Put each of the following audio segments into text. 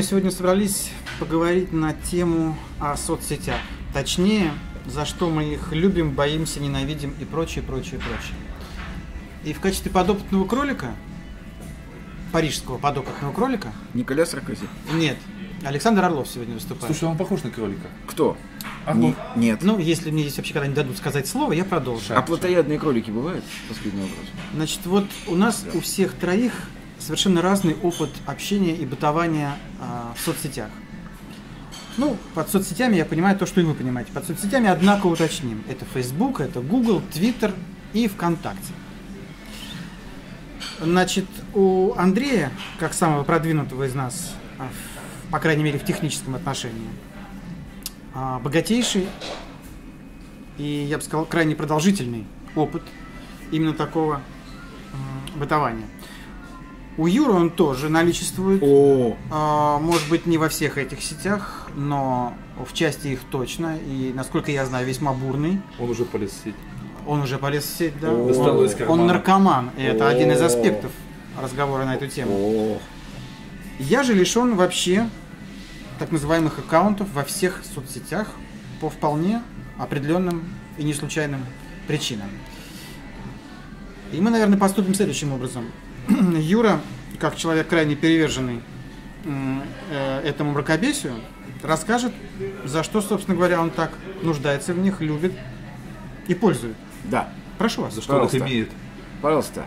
мы сегодня собрались поговорить на тему о соцсетях. Точнее, за что мы их любим, боимся, ненавидим и прочее, прочее, прочее. И в качестве подопытного кролика, парижского подопытного кролика, Николя Саркози. нет, Александр Орлов сегодня выступает. Слушай, он похож на кролика. Кто? Орлов. Не- нет. Ну, если мне здесь вообще когда-нибудь дадут сказать слово, я продолжу. а плотоядные кролики бывают? Последний вопрос. Значит, вот у нас у всех троих совершенно разный опыт общения и бытования а, в соцсетях. Ну, под соцсетями я понимаю то, что и вы понимаете. Под соцсетями, однако, уточним. Это Facebook, это Google, Twitter и ВКонтакте. Значит, у Андрея, как самого продвинутого из нас, а, по крайней мере, в техническом отношении, а, богатейший и, я бы сказал, крайне продолжительный опыт именно такого бытования. У Юры он тоже наличествует. О, А, может быть, не во всех этих сетях, но в части их точно. И, насколько я знаю, весьма бурный. Он уже полез в сеть. Он уже полез в сеть, да. О. Он, из он наркоман. И это один из О. аспектов разговора на эту тему. о, Я же лишен вообще так называемых аккаунтов во всех соцсетях по вполне определенным и не случайным причинам. И мы, наверное, поступим следующим образом. Юра, как человек крайне переверженный э, этому мракобесию, расскажет, за что, собственно говоря, он так нуждается в них, любит и пользует. да. Прошу вас. За что он их Пожалуйста. имеет? Пожалуйста.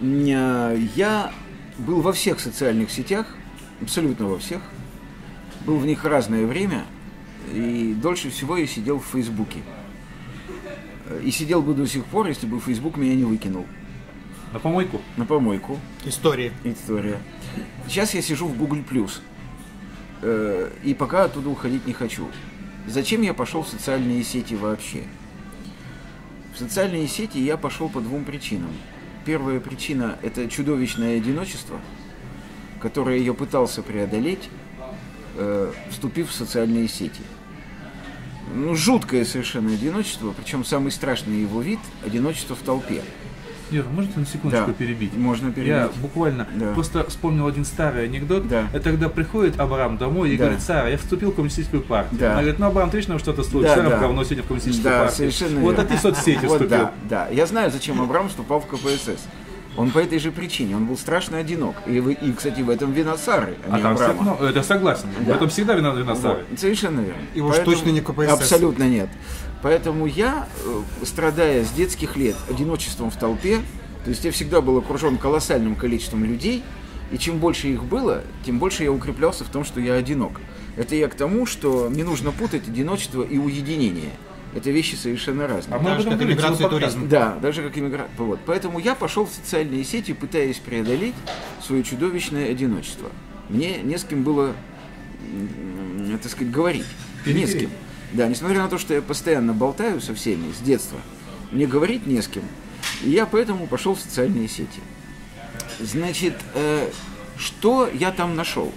Ня- Я был во всех социальных сетях, абсолютно во всех. Был в них разное время, и дольше всего я сидел в Фейсбуке. И сидел бы до сих пор, если бы Фейсбук меня не выкинул На помойку? на помойку. Истории. История. Сейчас я сижу в Google Plus. Э, И пока оттуда уходить не хочу. Зачем я пошел в социальные сети вообще? В социальные сети я пошел по двум причинам. Первая причина – это чудовищное одиночество, которое я пытался преодолеть, э, вступив в социальные сети. Ну, жуткое совершенно одиночество, причем самый страшный его вид – одиночество в толпе. Юр, можете на секундочку Да, перебить? можно перебить. Я буквально Да. просто вспомнил один старый анекдот. Да. Это когда приходит Абрам домой и Да. говорит, Сара, я вступил в коммунистическую партию. Да. Она говорит, ну, Абрам, точно что-то случилось. Да, да. в говно сегодня в коммунистическую Да, партию. совершенно Вот, а верно. ты в соцсети Вот вступил. да, да. Я знаю, зачем Абрам вступал в КПСС. Он по этой же причине, он был страшно одинок. И, вы- и кстати, в этом вина Сары, а, А не там все, Абрама. ну, это согласен. В Да. этом всегда вина, вина Сары. Вот, совершенно верно. И уж точно не КПСС. Абсолютно нет. Поэтому я, э, страдая с детских лет одиночеством в толпе, то есть я всегда был окружен колоссальным количеством людей, и чем больше их было, тем больше я укреплялся в том, что я одинок. Это я к тому, что не нужно путать одиночество и уединение. Это вещи совершенно разные. А мы Так об же, этом как иммиграция и туризм. Да, даже как иммигрант. Вот. Поэтому я пошел в социальные сети, пытаясь преодолеть свое чудовищное одиночество. Мне не с кем было, так сказать, говорить. Не с кем. Да, несмотря на то, что я постоянно болтаю со всеми с детства, мне говорить не с кем. И я поэтому пошел в социальные сети. Значит, э, что я там нашел?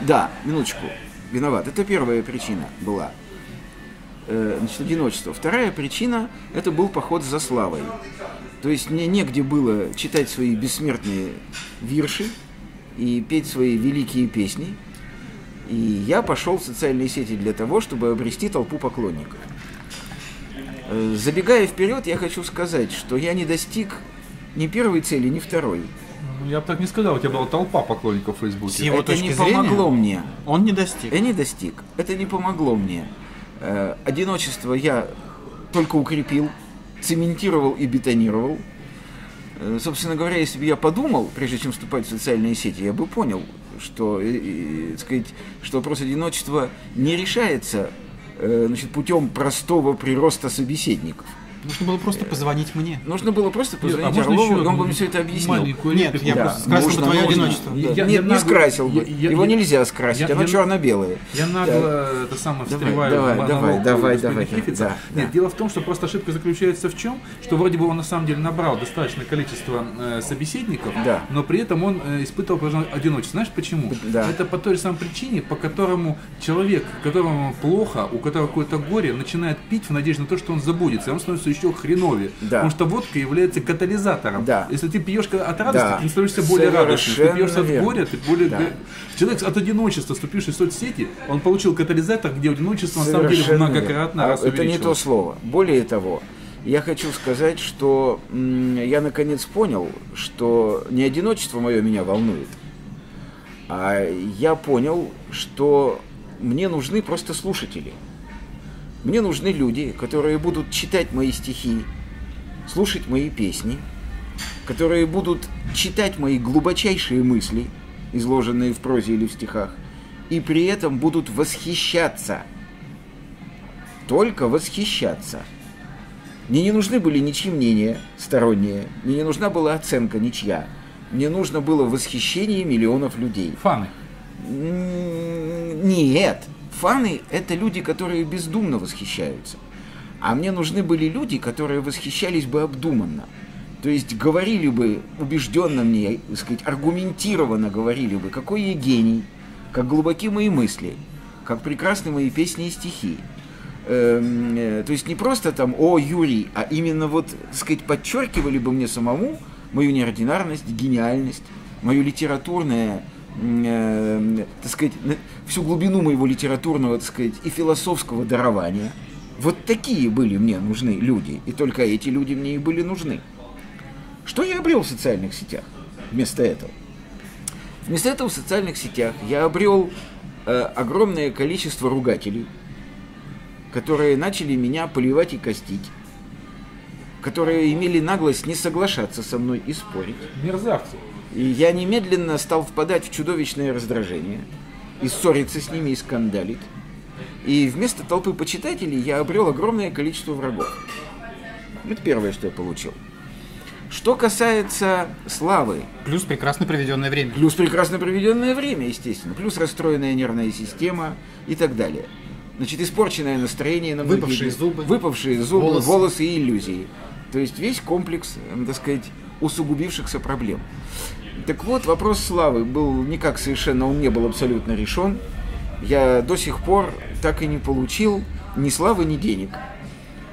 Да, минуточку, виноват. Это первая причина была э, значит, одиночество. Вторая причина – это был поход за славой. То есть мне негде было читать свои бессмертные вирши и петь свои великие песни. И я пошел в социальные сети для того, чтобы обрести толпу поклонников. Э, Забегая вперед, я хочу сказать, что я не достиг ни первой цели, ни второй. Ну, Я бы так не сказал, у тебя была толпа поклонников в Фейсбуке. С его Это точки не зрения, помогло мне. Он не достиг. Я не достиг. Это не помогло мне. Э, Одиночество я только укрепил, цементировал и бетонировал. Э, Собственно говоря, если бы я подумал, прежде чем вступать в социальные сети, я бы понял, что, э, так сказать, что вопрос одиночества не решается э, значит, путем простого прироста собеседников. Нужно было просто позвонить мне. Нужно было просто а позвонить можно Орлову, еще и он бы мне все это объяснил. Нет, я Да, просто скрасил бы нужно, твое нужно. одиночество. Я- Нет, я не нагло- скрасил бы. я- я- Его я- нельзя скрасить, я- оно я- черно-белое. Я нагло это самое Давай, встреваю давай, давай, монолог давай, давай, Хифица. да, Нет, да. дело в том, что просто ошибка заключается в чем, что вроде бы он на самом деле набрал достаточное количество э, собеседников, Да. но при этом он э, испытывал одиночество. Знаешь почему? Да. Это по той же самой причине, по которому человек, которому плохо, у которого какое-то горе, начинает пить в надежде на то, что он забудется, и он становится еще хреновее. Да. Потому что водка является катализатором. Да. Если ты пьешь от радости, Да. ты становишься более радостным. Если ты пьешь Совершенно от горя, ты более... Да. Человек от одиночества, вступивший в соцсети, он получил катализатор, где одиночество на самом деле Совершенно многократно верно. раз Это не то слово. Более того, я хочу сказать, что я наконец понял, что не одиночество мое меня волнует, а я понял, что мне нужны просто слушатели. Мне нужны люди, которые будут читать мои стихи, слушать мои песни, которые будут читать мои глубочайшие мысли, изложенные в прозе или в стихах, и при этом будут восхищаться. Только восхищаться. Мне не нужны были ничьи мнения сторонние, мне не нужна была оценка ничья. Мне нужно было восхищение миллионов людей. Фаны. Нет, фаны – это люди, которые бездумно восхищаются. А мне нужны были люди, которые восхищались бы обдуманно. То есть говорили бы убежденно мне, так сказать, аргументированно говорили бы, какой я гений, как глубоки мои мысли, как прекрасны мои песни и стихи. Эм, э, то есть не просто там «О, Юрий», а именно вот, так сказать, подчеркивали бы мне самому мою неординарность, гениальность, мою литературное, э, так сказать, всю глубину моего литературного, так сказать, и философского дарования. Вот такие были мне нужны люди, и только эти люди мне и были нужны. Что я обрел в социальных сетях вместо этого? Вместо этого в социальных сетях я обрел э, огромное количество ругателей, которые начали меня поливать и костить, которые имели наглость не соглашаться со мной и спорить. Мерзавцы. И я немедленно стал впадать в чудовищное раздражение, и ссориться с ними, и скандалить. И вместо толпы почитателей я обрел огромное количество врагов. Это первое, что я получил. Что касается славы, Плюс прекрасно проведенное время. Плюс прекрасно проведенное время, естественно. Плюс расстроенная нервная система и так далее. Значит, испорченное настроение на многие Выпавшие зубы. Выпавшие зубы, волосы. Волосы. и иллюзии. То есть весь комплекс, эм, так сказать, усугубившихся проблем. Так вот, вопрос славы был никак совершенно, он не был абсолютно решен. Я до сих пор так и не получил ни славы, ни денег.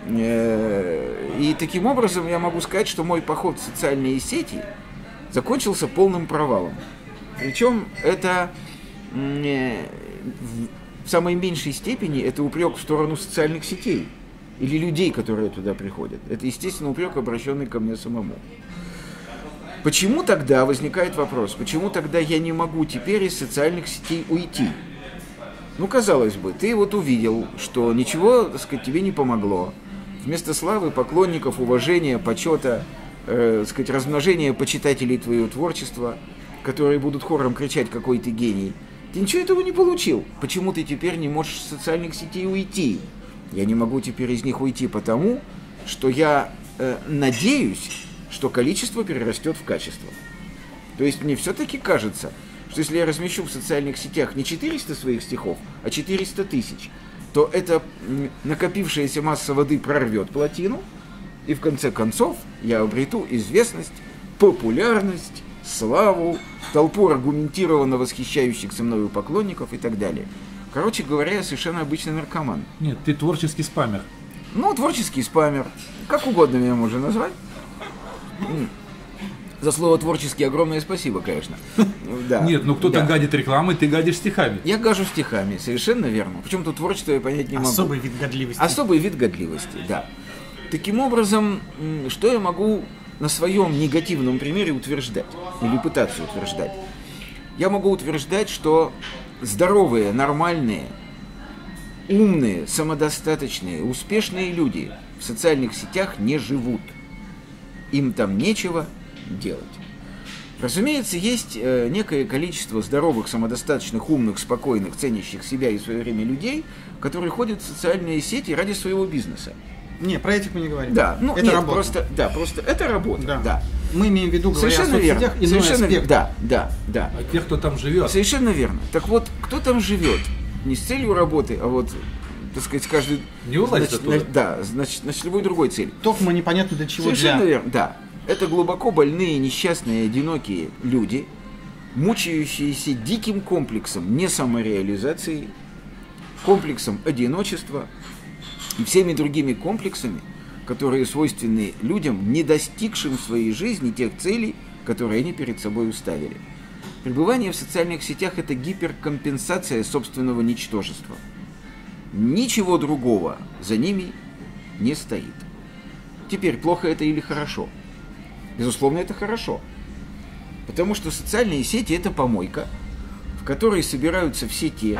Э, И таким образом я могу сказать, что мой поход в социальные сети закончился полным провалом. Причем это э, в самой меньшей степени это упрек в сторону социальных сетей или людей, которые туда приходят. Это, естественно, упрек, обращенный ко мне самому. Почему тогда возникает вопрос, почему тогда я не могу теперь из социальных сетей уйти? Ну, казалось бы, ты вот увидел, что ничего, так сказать, тебе не помогло. Вместо славы, поклонников, уважения, почета, э, сказать, размножения почитателей твоего творчества, которые будут хором кричать, какой ты гений, ты ничего этого не получил. Почему ты теперь не можешь из социальных сетей уйти? Я не могу теперь из них уйти потому, что я э, надеюсь, что количество перерастет в качество. То есть мне все-таки кажется, что если я размещу в социальных сетях не 400 своих стихов, а 400 тысяч, то эта накопившаяся масса воды прорвет плотину, и в конце концов я обрету известность, популярность, славу, толпу аргументированно восхищающихся мною поклонников и так далее. Короче говоря, я совершенно обычный наркоман. Нет, ты творческий спамер. Ну, творческий спамер. Как угодно меня можно назвать. За слово творческий огромное спасибо, конечно. Да. Нет, ну кто-то Да. гадит рекламой, ты гадишь стихами. Я гажу стихами, совершенно верно. Причем тут творчество я понять не могу. Особый вид годливости. Особый вид годливости, да. Таким образом, что я могу на своем негативном примере утверждать? Или пытаться утверждать? Я могу утверждать, что здоровые, нормальные, умные, самодостаточные, успешные люди в социальных сетях не живут. Им там нечего делать. Разумеется, есть э, некое количество здоровых, самодостаточных, умных, спокойных, ценящих себя и свое время людей, которые ходят в социальные сети ради своего бизнеса. Не, про этих мы не говорим. Да, ну это нет, работа. просто, да, просто это работа, Да. да. Мы имеем в виду, говоря Совершенно о верно, совершенно верно, да, да, да. А тех, кто там живет, Совершенно верно. Так вот, кто там живет? Не с целью работы, а вот, так сказать, каждый... Не вылазит значит, оттуда. да, значит, значит, любой другой цель. Токма непонятно для чего Совершенно для. верно, да. Это глубоко больные, несчастные, одинокие люди, мучающиеся диким комплексом не комплексом одиночества и всеми другими комплексами, которые свойственны людям, не достигшим в своей жизни тех целей, которые они перед собой уставили. Пребывание в социальных сетях – это гиперкомпенсация собственного ничтожества. Ничего другого за ними не стоит. Теперь, плохо это или хорошо? Безусловно, это хорошо. Потому что социальные сети – это помойка, в которой собираются все те,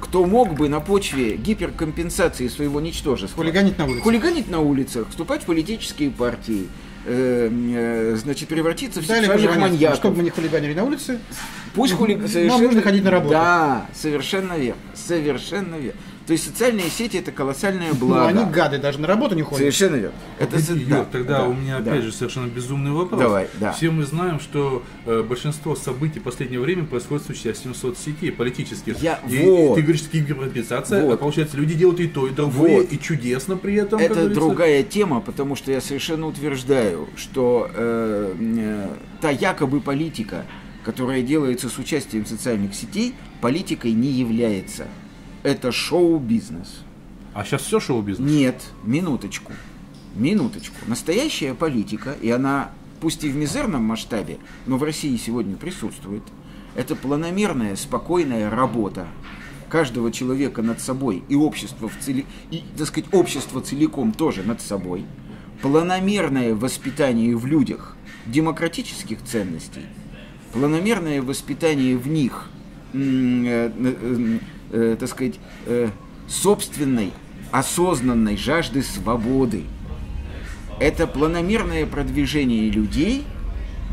кто мог бы на почве гиперкомпенсации своего ничтожества Хулиганить на улице. хулиганить на улицах, вступать в политические партии, э, э, значит, превратиться в Дали сексуальных маньяков. чтобы мы не хулиганили на улице. Пусть хули... Нам нужно ходить на работу. Да, совершенно верно. Совершенно верно. То есть социальные сети это колоссальное Ну, благо. они гады, даже на работу не ходят. Совершенно верно. Это Юр, да, тогда да, у меня да. опять же совершенно безумный вопрос. Давай, да. Все мы знаем, что э, большинство событий последнего времени происходит с участием соцсетей политических. Я- и вот. ты говоришь, гиперкомпенсация, Вот. а получается, люди делают и то, и другое, Вот. и чудесно при этом. Это другая тема, потому что я совершенно утверждаю, что э, э, та якобы политика, которая делается с участием социальных сетей, политикой не является. Это шоу-бизнес. А сейчас все шоу-бизнес. Нет, минуточку. Минуточку. Настоящая политика, и она, пусть и в мизерном масштабе, но в России сегодня присутствует, это планомерная, спокойная работа каждого человека над собой и общества в цели, и, так сказать, общество целиком тоже над собой, планомерное воспитание в людях демократических ценностей, планомерное воспитание в них, м, э, так сказать, э, собственной осознанной жажды свободы. Это планомерное продвижение людей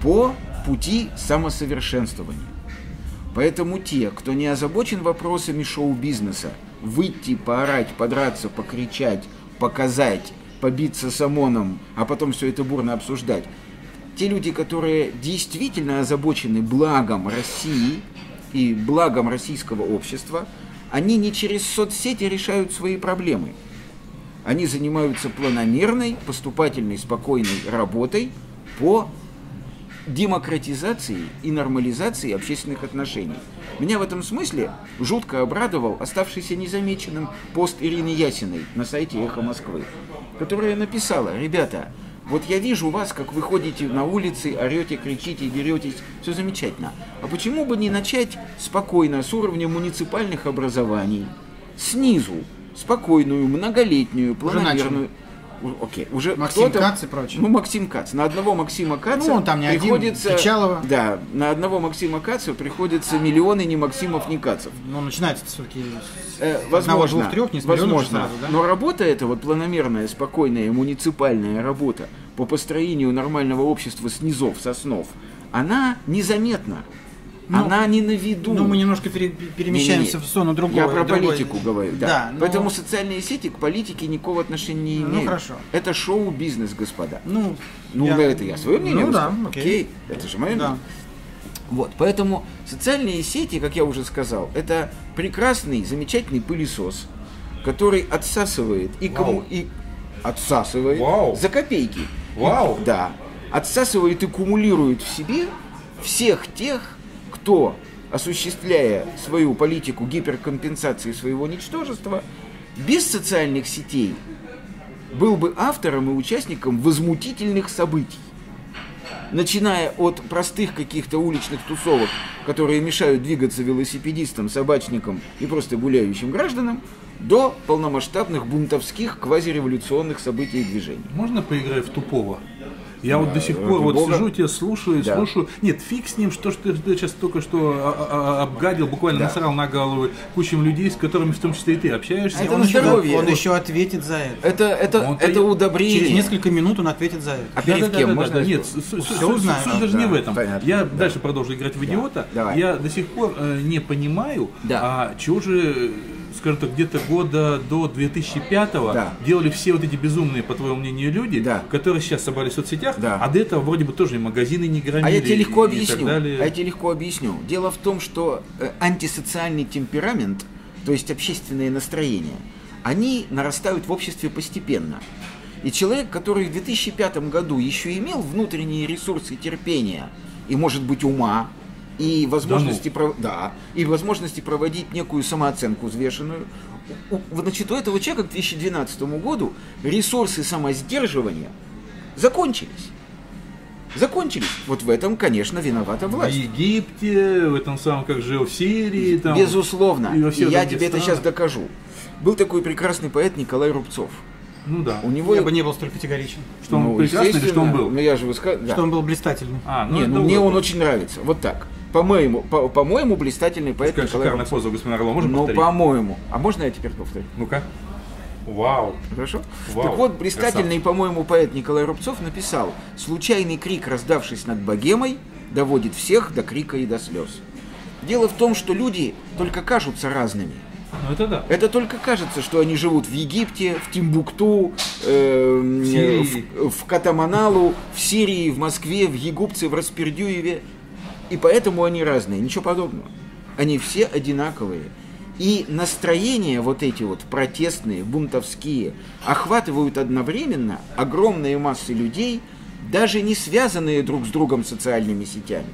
по пути самосовершенствования. Поэтому те, кто не озабочен вопросами шоу-бизнеса, выйти, поорать, подраться, покричать, показать, побиться с ОМОНом, а потом все это бурно обсуждать, те люди, которые действительно озабочены благом России и благом российского общества, они не через соцсети решают свои проблемы. Они занимаются планомерной, поступательной, спокойной работой по демократизации и нормализации общественных отношений. Меня в этом смысле жутко обрадовал оставшийся незамеченным пост Ирины Ясиной на сайте «Эхо Москвы», которая написала, ребята, вот я вижу вас, как вы ходите на улице, орете, кричите, деретесь, все замечательно. А почему бы не начать спокойно, с уровня муниципальных образований, снизу, спокойную, многолетнюю, планомерную... Окей, уже Максим кто-то- Кац и прочее. Ну, Максим Кац. На одного Максима Каца Ну, он там не один, приходится... Печалова. Да, на одного Максима Каца приходится миллионы не Максимов, не Кацев. Ну, начинается все-таки Э, возможно, одного, трех, не с возможно. сразу, да? Но работа эта, вот планомерная, спокойная, муниципальная работа по построению нормального общества с низов, со снов, она незаметна. Ну, она не на виду. Ну, мы немножко пере- перемещаемся Не-не-не. в сторону другого. Я про другой- политику говорю, да. Да, но- Поэтому социальные сети к политике никакого отношения не Ну, имеют. хорошо. Это шоу-бизнес, господа. Ну, Ну, я- это я свое мнение Ну, да, высказал. окей. Это же мое Да. мнение. Вот, поэтому социальные сети, как я уже сказал, это прекрасный, замечательный пылесос, который отсасывает и кому Вау. и отсасывает Вау. за копейки. Вау. Да. Отсасывает и кумулирует в себе всех тех, кто, осуществляя свою политику гиперкомпенсации своего ничтожества, без социальных сетей был бы автором и участником возмутительных событий. Начиная от простых каких-то уличных тусовок, которые мешают двигаться велосипедистам, собачникам и просто гуляющим гражданам, до полномасштабных бунтовских квазиреволюционных событий и движений. Можно поиграть в тупого? Я вот до сих пор ради вот сижу, тебя слушаю, Да. слушаю. Нет, фиг с ним, что ж ты, сейчас только что а, а, а, обгадил, буквально Да. насрал на головы кучам людей, с которыми в том числе и ты общаешься. Это Он на еще- здоровье. Он еще ответит за это. Это, это, это удобрение. Через несколько минут он ответит за это. А перед кем? Можно Нет, суть, даже не в этом. Я Да. дальше продолжу играть в идиота. Я до сих пор э, не понимаю, а чего же, э, скажем так, где-то года до 2005 Да. делали все вот эти безумные, по твоему мнению, люди, Да. которые сейчас собрались в соцсетях, Да. а до этого вроде бы тоже и магазины не громили. А я тебе легко и- и объясню. далее. А я тебе легко объясню. Дело в том, что э, антисоциальный темперамент, то есть общественные настроения, они нарастают в обществе постепенно. И человек, который в 2005 году еще имел внутренние ресурсы терпения и, может быть, ума, и возможности, пров- да, и возможности проводить некую самооценку взвешенную. Значит, у этого человека к 2012 году ресурсы самосдерживания закончились. Закончились. Вот в этом, конечно, виновата В власть. Египте, в этом самом, как жил в Сирии. Там, Безусловно. И во И я тебе это сейчас докажу. Был такой прекрасный поэт Николай Рубцов. Ну да. У него... Я бы не был столь категоричен. Что он Ну, прекрасный или что он был? Ну, я же высказывал. Что он был блистательный. А, ну Не, ну мне он очень нравится. Вот так. По-моему, по- по-моему, блистательный поэт Какая Николай шикарная поза господина Орлова. Можем Ну, повторить? по-моему. А можно я теперь повторю? Ну-ка. Вау. Хорошо? Вау, так вот, блистательный, по-моему, поэт Николай Рубцов написал «Случайный крик, раздавшись над богемой, доводит всех до крика и до слез». Дело в том, что люди только кажутся разными. Ну это да. Это только кажется, что они живут в Египте, в Тимбукту, э, Сирии. в, в Катаманалу, в Сирии, в Москве, в Егупце, в Распердюеве. И поэтому они разные. Ничего подобного. Они все одинаковые. И настроения вот эти вот протестные, бунтовские, охватывают одновременно огромные массы людей, даже не связанные друг с другом социальными сетями.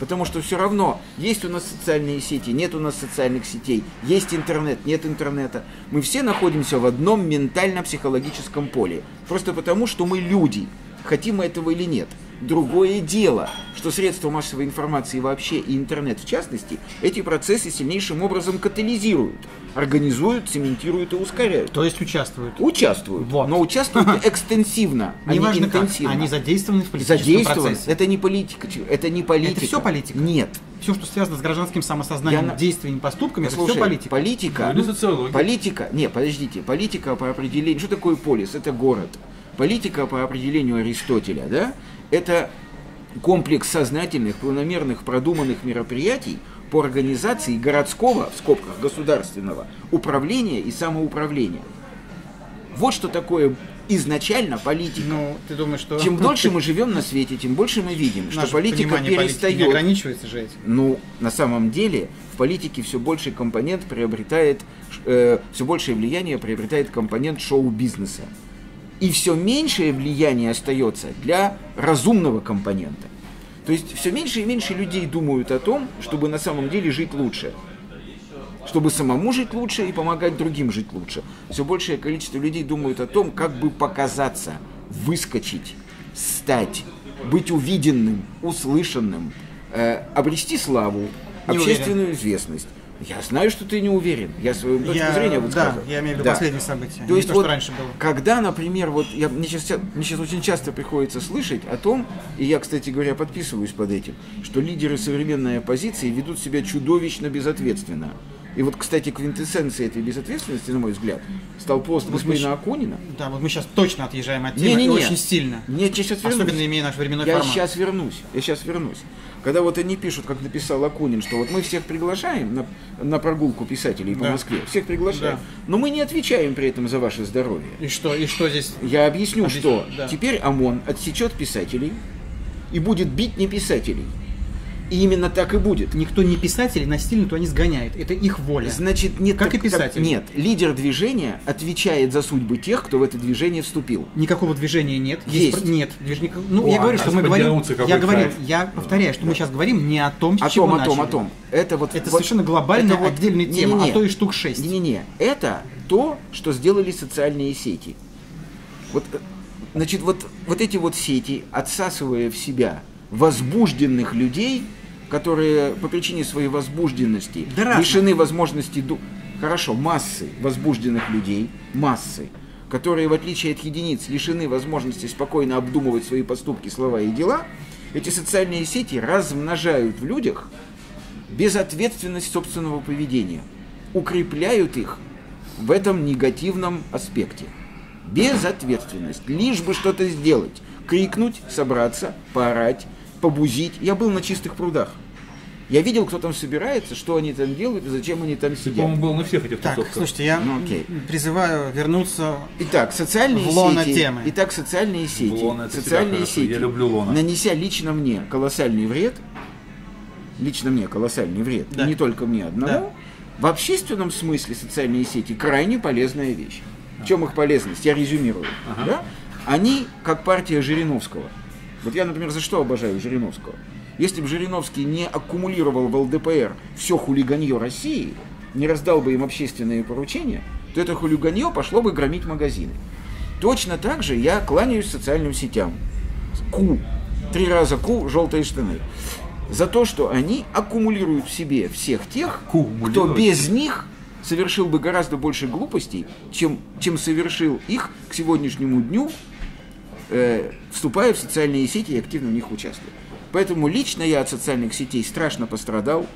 Потому что все равно есть у нас социальные сети, нет у нас социальных сетей, есть интернет, нет интернета. Мы все находимся в одном ментально-психологическом поле. Просто потому, что мы люди, хотим мы этого или нет. Другое дело, что средства массовой информации вообще и интернет в частности эти процессы сильнейшим образом катализируют, организуют, цементируют и ускоряют. То есть участвуют. Участвуют, Вот. но участвуют экстенсивно, а не Неважно как, интенсивно. они задействованы в политическом Задействованы. процессе. Это не политика, это не политика. всё политика? Нет. Все, что связано с гражданским самосознанием, Я действиями, поступками, это Слушай, все политика. политика, Ну, или социология. политика, не, подождите, политика по определению, что такое полис? Это город. Политика по определению Аристотеля, да, это комплекс сознательных, планомерных, продуманных мероприятий по организации городского, в скобках государственного, управления и самоуправления. Вот что такое изначально политика. Ну, ты думаешь, что... Чем дольше мы живем на свете, тем больше мы видим, что Наше политика понимание политики перестает не ограничивается же этим. ну, на самом деле, в политике все больший компонент приобретает, все большее влияние приобретает компонент шоу-бизнеса. И все меньшее влияние остается для разумного компонента. То есть все меньше и меньше людей думают о том, чтобы на самом деле жить лучше. Чтобы самому жить лучше и помогать другим жить лучше. Все большее количество людей думают о том, как бы показаться, выскочить, стать, быть увиденным, услышанным, э, обрести славу, Не общественную известность. Я знаю, что ты не уверен. Я свою точку Я- зрения да, высказываю. я имею в виду Да. последние события, То не есть то, вот, что раньше было. когда, например, вот я, мне, сейчас, мне сейчас очень часто приходится слышать о том, и я, кстати говоря, подписываюсь под этим, что лидеры современной оппозиции ведут себя чудовищно безответственно. И вот, кстати, квинтэссенцией этой безответственности, на мой взгляд, стал пост Вот мы господина щ- Акунина. Да, вот мы сейчас точно отъезжаем от темы, Не-не-не. и очень сильно. Не, я сейчас вернусь. Особенно имея наш временной Я формат. сейчас вернусь, я сейчас вернусь. Когда вот они пишут, как написал Акунин, что вот мы всех приглашаем на, на прогулку писателей по Да. Москве, всех приглашаем, Да. но мы не отвечаем при этом за ваше здоровье. И что, и что здесь? Я объясню, Объясни, что да. теперь ОМОН отсечет писателей и будет бить не писателей. И именно так и будет. Никто не писателей насильно туда не сгоняет. Это их воля. Значит, нет, Как и так- писатели. так- нет, лидер движения отвечает за судьбы тех, кто в это движение вступил. Никакого движения нет. Есть. про- Нет. движника- Ну, я О, говорю, что мы говорим. Я говорю, я повторяю, что мы сейчас говорим не о том, с О чего том, о том, начали. о том. Это вот Это вот- совершенно глобальная это вот- отдельная тема, Не-не-не. а то и штук шесть. Не-не-не, это то, что сделали социальные сети. Вот, э, значит, вот, вот эти вот сети, отсасывая в себя возбужденных людей, которые по причине своей возбужденности Да лишены возможности... ду- Хорошо, массы возбужденных людей, массы, которые, в отличие от единиц, лишены возможности спокойно обдумывать свои поступки, слова и дела, эти социальные сети размножают в людях безответственность собственного поведения, укрепляют их в этом негативном аспекте. Безответственность. Лишь бы что-то сделать. Крикнуть, собраться, поорать, побузить. Я был на чистых прудах. Я видел, кто там собирается, что они там делают и зачем они там сидят. по-моему, был на всех этих Так, тусовках. слушайте, я Ну, окей. призываю вернуться. Итак, социальные В лоно сети. темы. Итак, социальные сети. В лоно это социальные сети. Я люблю лоно. Нанеся лично мне колоссальный вред, лично мне колоссальный вред, Да. и не только мне одному, Да. в общественном смысле социальные сети крайне полезная вещь. В чем их полезность? Я резюмирую. Да? Они как партия Жириновского. Вот я, например, за что обожаю Жириновского? Если бы Жириновский не аккумулировал в ЛДПР все хулиганье России, не раздал бы им общественные поручения, то это хулиганье пошло бы громить магазины. Точно так же я кланяюсь социальным сетям. Ку. Три раза ку, желтые штаны. За то, что они аккумулируют в себе всех тех, кто без них совершил бы гораздо больше глупостей, чем, чем совершил их к сегодняшнему дню, вступая в социальные сети и активно в них участвуя. Поэтому лично я от социальных сетей страшно пострадал.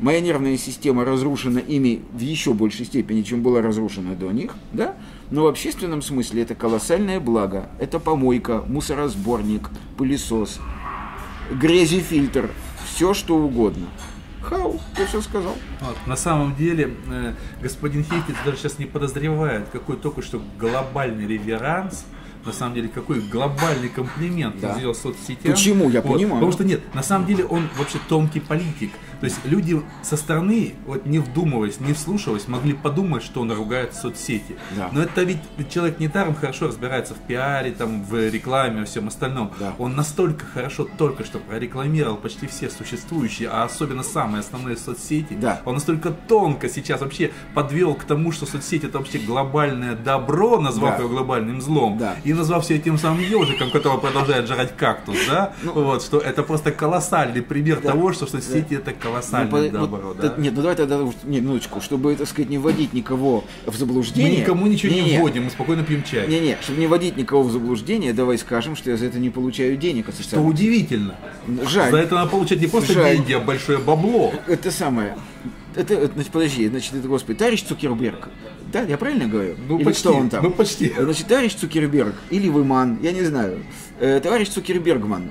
Моя нервная система разрушена ими в еще большей степени, чем была разрушена до них, да? Но в общественном смысле это колоссальное благо. Это помойка, мусоросборник, пылесос, грязефильтр, все что угодно. Хау, я все сказал. Вот. На самом деле, э, господин Хейтиц даже сейчас не подозревает, какой только что глобальный реверанс, на самом деле, какой глобальный комплимент Да. он сделал соцсетям. Почему? Я Вот. понимаю. Потому что нет, на самом деле он вообще тонкий политик. То есть люди со стороны, вот не вдумываясь, не вслушиваясь, могли подумать, что он ругает соцсети. Да. Но это ведь человек недаром хорошо разбирается в пиаре, там, в рекламе, во всем остальном. Да. Он настолько хорошо только что прорекламировал почти все существующие, а особенно самые основные соцсети. Да. Он настолько тонко сейчас вообще подвел к тому, что соцсети это вообще глобальное добро, назвав Да. его глобальным злом, Да. и назвав себя тем самым ежиком, который продолжает жрать кактус, да? Ну, вот, что это просто колоссальный пример Да. того, что соцсети это колоссальное Ну, добро, вот, да? Нет, ну давай тогда не, минуточку, чтобы, так сказать, не вводить никого в Мы заблуждение. никому ничего не, Не-не, вводим, мы спокойно пьем чай. Не-не, чтобы не вводить никого в заблуждение, давай скажем, что я за это не получаю денег от Что удивительно. Жаль. За это надо получать не просто Жаль. деньги, а большое бабло. Это самое. Это, значит, подожди, значит, это, господи, товарищ Цукерберг. Да, я правильно говорю? Ну, Или почти, кто он там? ну, почти. Значит, товарищ Цукерберг или Выман, я не знаю. Э, товарищ Цукербергман,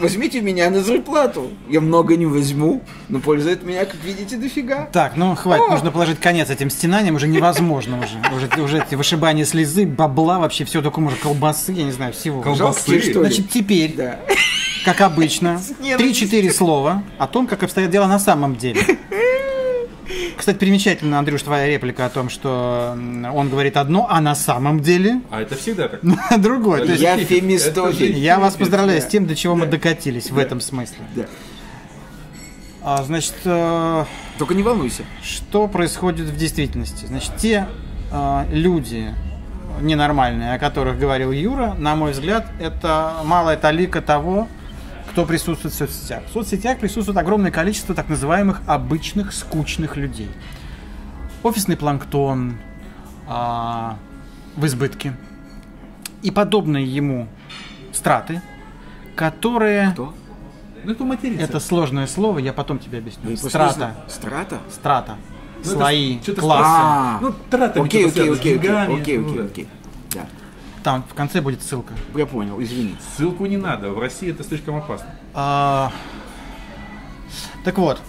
возьмите меня на зарплату. Я много не возьму, но пользует меня, как видите, дофига. Так, ну хватит, О! нужно положить конец этим стенаниям, уже невозможно уже. Уже, уже эти вышибания слезы, бабла, вообще все только может, колбасы, я не знаю, всего. Колбасы. Жалко что ли? Значит, теперь, Да. Как обычно, ненавистью. 3-4 слова о том, как обстоят дела на самом деле. Кстати, примечательно, Андрюш, твоя реплика о том, что он говорит одно, а на самом деле А это всегда так. другое. Есть Я Фемистофель. я вас поздравляю с тем, до чего мы докатились в этом смысле. Да. А, значит, э, Только не волнуйся. что происходит в действительности? Значит, те э, люди ненормальные, о которых говорил Юра, на мой взгляд, это малая талика того, кто присутствует в соцсетях. В соцсетях присутствует огромное количество так называемых обычных скучных людей. Офисный планктон а, в избытке и подобные ему страты, которые... Кто? Ну это материться. Это сложное слово, я потом тебе объясню. Ну, Страта. Страта? Страта. Ну, Слои, классы. А, Ну, тратами окей, окей, окей, окей, ну окей, окей. Там в конце будет ссылка. Я понял, извини. Ссылку не надо, в России это слишком опасно. А, Так вот,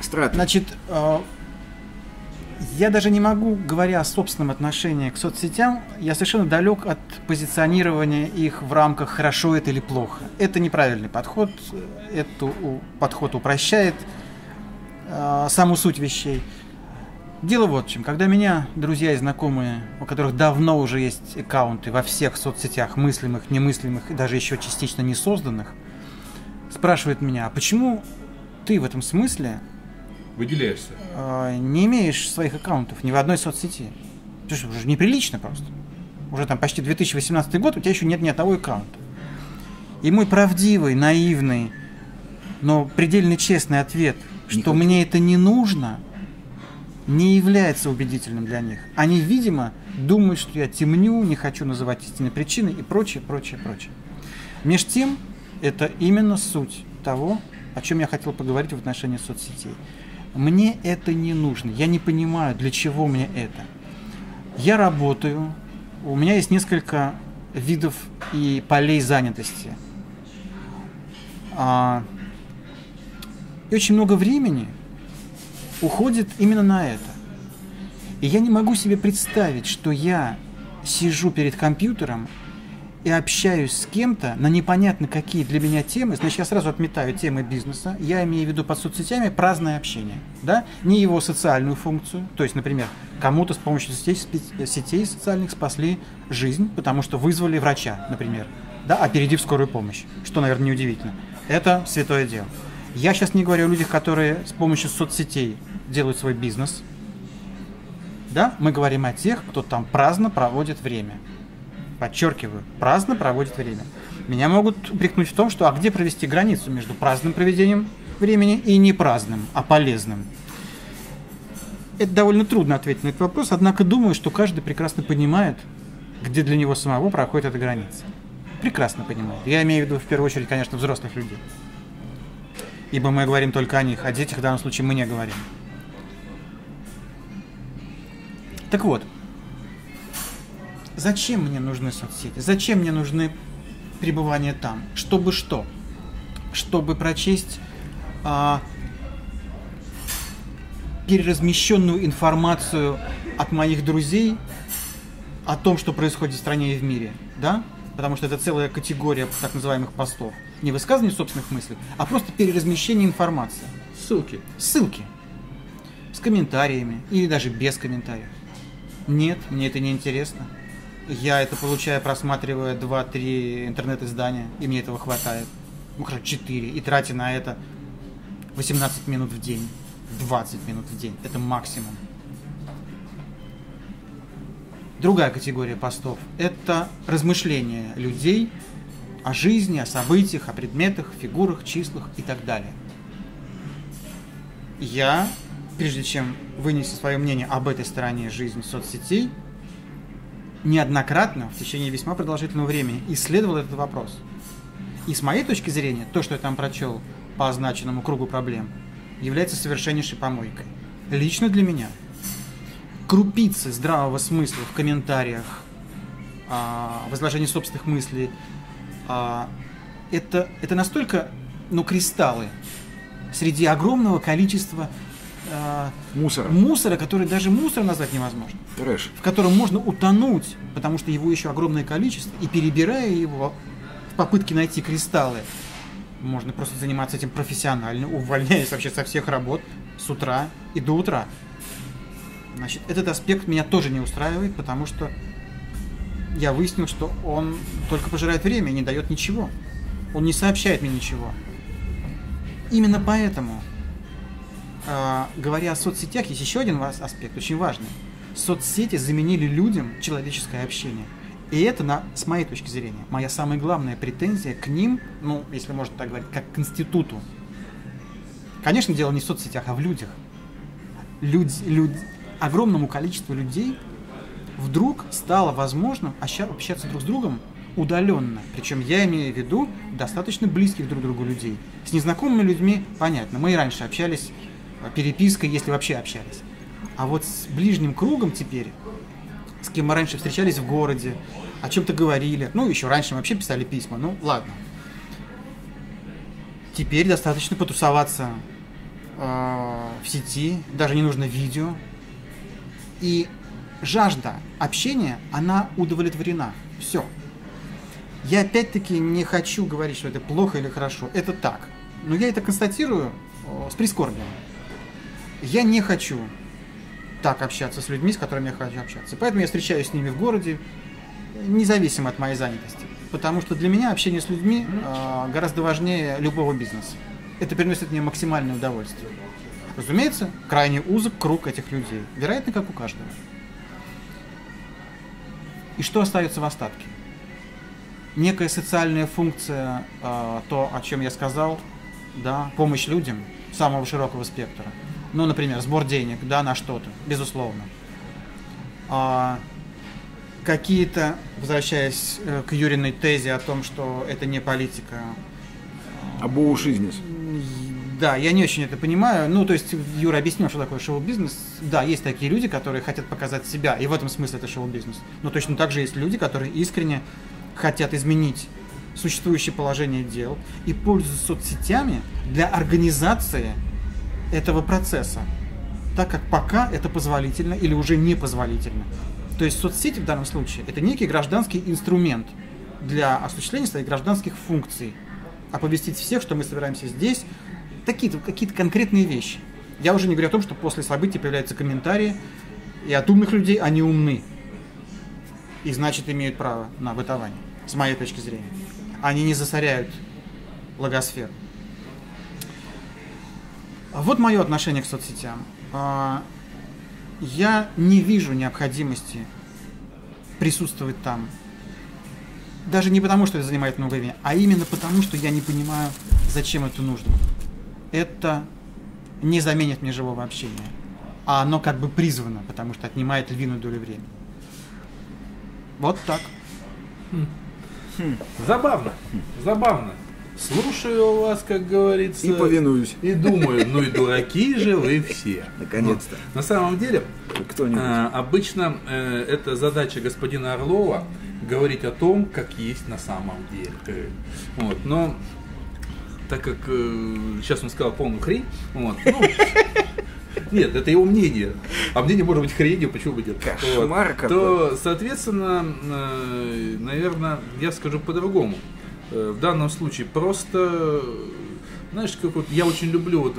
Страта. значит, а, я даже не могу, говоря о собственном отношении к соцсетям, я совершенно далек от позиционирования их в рамках хорошо это или плохо. Это неправильный подход, это у- подход упрощает а, саму суть вещей. Дело вот в чем. Когда меня друзья и знакомые, у которых давно уже есть аккаунты во всех соцсетях, мыслимых, немыслимых и даже еще частично не созданных, спрашивают меня, а почему ты в этом смысле Выделяешься. э, не имеешь своих аккаунтов ни в одной соцсети? Же уже неприлично просто. Уже там почти 2018 год, у тебя еще нет ни одного аккаунта. И мой правдивый, наивный, но предельно честный ответ, Не что хочу. мне это не нужно, не является убедительным для них. Они, видимо, думают, что я темню, не хочу называть истинной причиной и прочее, прочее, прочее. Меж тем, это именно суть того, о чем я хотел поговорить в отношении соцсетей. Мне это не нужно. Я не понимаю, для чего мне это. Я работаю, у меня есть несколько видов и полей занятости. А, и очень много времени уходит именно на это. И я не могу себе представить, что я сижу перед компьютером и общаюсь с кем-то на непонятно какие для меня темы, значит, я сразу отметаю темы бизнеса, я имею в виду под соцсетями праздное общение, да, не его социальную функцию, то есть, например, кому-то с помощью сетей, сетей социальных спасли жизнь, потому что вызвали врача, например, да, опередив скорую помощь, что, наверное, неудивительно. Это святое дело. Я сейчас не говорю о людях, которые с помощью соцсетей делают свой бизнес. Да, мы говорим о тех, кто там праздно проводит время. Подчеркиваю, праздно проводит время. Меня могут упрекнуть в том, что а где провести границу между праздным проведением времени и не праздным, а полезным. Это довольно трудно ответить на этот вопрос, однако думаю, что каждый прекрасно понимает, где для него самого проходит эта граница. Прекрасно понимает. Я имею в виду в первую очередь, конечно, взрослых людей. Ибо мы говорим только о них, о детях в данном случае мы не говорим. Так вот, зачем мне нужны соцсети? Зачем мне нужны пребывания там? Чтобы что? Чтобы прочесть а, переразмещенную информацию от моих друзей о том, что происходит в стране и в мире, да? Потому что это целая категория так называемых постов. Не высказывание собственных мыслей, а просто переразмещение информации. Ссылки. Ссылки. С комментариями или даже без комментариев. Нет, мне это не интересно. Я это получаю, просматривая 2-3 интернет-издания, и мне этого хватает. Ну, хорошо, 4. И тратя на это 18 минут в день. 20 минут в день. Это максимум. Другая категория постов – это размышления людей о жизни, о событиях, о предметах, фигурах, числах и так далее. Я, прежде чем вынести свое мнение об этой стороне жизни соцсетей, неоднократно в течение весьма продолжительного времени исследовал этот вопрос. И с моей точки зрения, то, что я там прочел по означенному кругу проблем – является совершеннейшей помойкой. Лично для меня. Крупицы здравого смысла в комментариях, а, возложении собственных мыслей, а, это, это настолько, ну, кристаллы среди огромного количества а, Мусора. мусора, который даже мусор назвать невозможно. Трэш. В котором можно утонуть, потому что его еще огромное количество, и перебирая его в попытке найти кристаллы, можно просто заниматься этим профессионально, увольняясь вообще со всех работ с утра и до утра. Значит, этот аспект меня тоже не устраивает, потому что я выяснил, что он только пожирает время не дает ничего. Он не сообщает мне ничего. Именно поэтому, э, говоря о соцсетях, есть еще один аспект, очень важный. Соцсети заменили людям человеческое общение. И это, на, с моей точки зрения, моя самая главная претензия к ним, ну, если можно так говорить, как к институту. Конечно, дело не в соцсетях, а в людях. Люди, люди, огромному количеству людей вдруг стало возможно общаться друг с другом удаленно. Причем я имею в виду достаточно близких друг другу людей. С незнакомыми людьми понятно. Мы и раньше общались э, перепиской, если вообще общались. А вот с ближним кругом теперь с кем мы раньше встречались в городе, о чем-то говорили. Ну, еще раньше мы вообще писали письма. Ну, ладно. Теперь достаточно потусоваться э, в сети, даже не нужно видео. И жажда общения, она удовлетворена. Все. Я опять-таки не хочу говорить, что это плохо или хорошо. Это так. Но я это констатирую э, с прискорбием. Я не хочу так общаться с людьми, с которыми я хочу общаться. Поэтому я встречаюсь с ними в городе, независимо от моей занятости. Потому что для меня общение с людьми э, гораздо важнее любого бизнеса. Это приносит мне максимальное удовольствие. Разумеется, крайне узок круг этих людей. Вероятно, как у каждого. И что остается в остатке? Некая социальная функция, э, то, о чем я сказал, да, помощь людям самого широкого спектра – ну, например, сбор денег, да, на что-то, безусловно. А, какие-то, возвращаясь э, к Юриной тезе о том, что это не политика. А шоу-бизнес. Да, я не очень это понимаю. Ну, то есть, Юра объяснил, что такое шоу-бизнес. Да, есть такие люди, которые хотят показать себя, и в этом смысле это шоу-бизнес. Но точно так же есть люди, которые искренне хотят изменить существующее положение дел и пользуются соцсетями для организации этого процесса, так как пока это позволительно или уже непозволительно. То есть соцсети в данном случае это некий гражданский инструмент для осуществления своих гражданских функций. Оповестить всех, что мы собираемся здесь, какие-то какие конкретные вещи. Я уже не говорю о том, что после событий появляются комментарии, и от умных людей они умны. И значит имеют право на бытование, с моей точки зрения. Они не засоряют логосферу. Вот мое отношение к соцсетям. А, Я не вижу необходимости присутствовать там. Даже не потому, что это занимает много времени, а именно потому, что я не понимаю, зачем это нужно. Это не заменит мне живого общения. А оно как бы призвано, потому что отнимает львиную долю времени. Вот так. Забавно, забавно. Слушаю вас, как говорится. И повинуюсь. И думаю, ну и дураки же вы все. Наконец-то. На самом деле, Кто-нибудь. э, обычно э, это задача господина Орлова говорить о том, как есть на самом деле. Вот. Но так как э, сейчас он сказал полную хрень, вот, ну, нет, это его мнение. А мнение может быть хренью, почему бы нет? Кошмар какой. То, соответственно, э, наверное, я скажу по-другому. Э, В данном случае просто, знаешь, как вот я очень люблю вот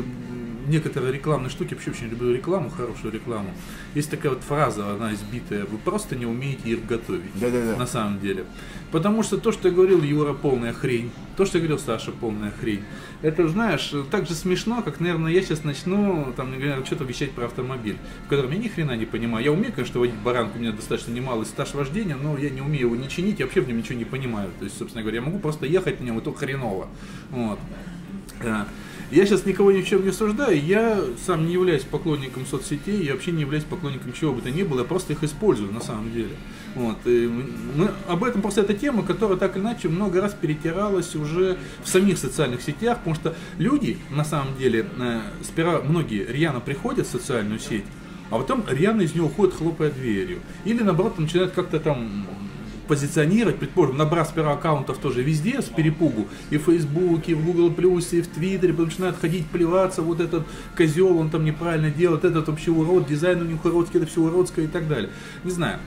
некоторые рекламные штуки, вообще очень люблю рекламу, хорошую рекламу. Есть такая вот фраза, она избитая, вы просто не умеете их готовить. Да-да-да. На самом деле. Потому что то, что я говорил Юра, полная хрень. То, что я говорил Саша, полная хрень. Это, знаешь, так же смешно, как, наверное, я сейчас начну, там, например, что-то вещать про автомобиль, в котором я ни хрена не понимаю. Я умею, конечно, водить баранку, у меня достаточно немалый стаж вождения, но я не умею его не чинить, я вообще в нем ничего не понимаю. То есть, собственно говоря, я могу просто ехать в нем, и то хреново. Вот. Я сейчас никого ни в чем не осуждаю, я сам не являюсь поклонником соцсетей, я вообще не являюсь поклонником чего бы то ни было, я просто их использую на самом деле. Вот. И мы, об этом просто эта тема, которая так или иначе много раз перетиралась уже в самих социальных сетях, потому что люди, на самом деле, э, сперва многие рьяно приходят в социальную сеть, а потом рьяно из нее уходят, хлопая дверью. Или наоборот начинают как-то там позиционировать, предположим, набрав сперва аккаунтов тоже везде с перепугу, и в Фейсбуке, и в Google Плюсе, и в Твиттере, потом начинают ходить, плеваться, вот этот козел, он там неправильно делает, этот вообще урод, дизайн у них уродский, это все уродское и так далее. Не знаю.